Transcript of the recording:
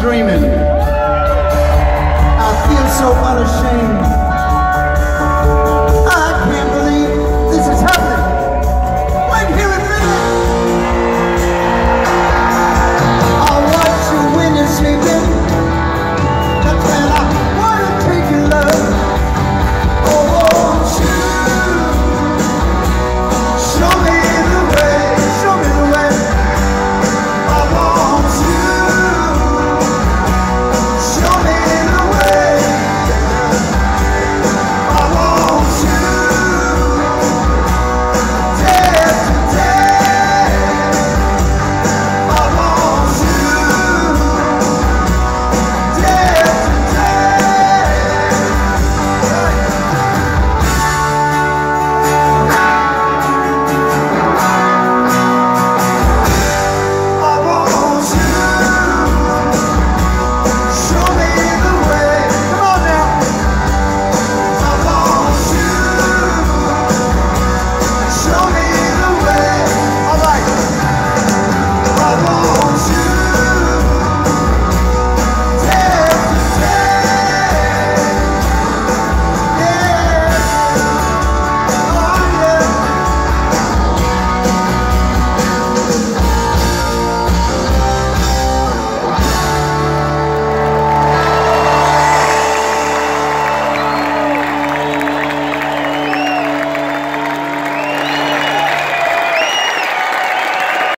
dreaming. I feel so unashamed.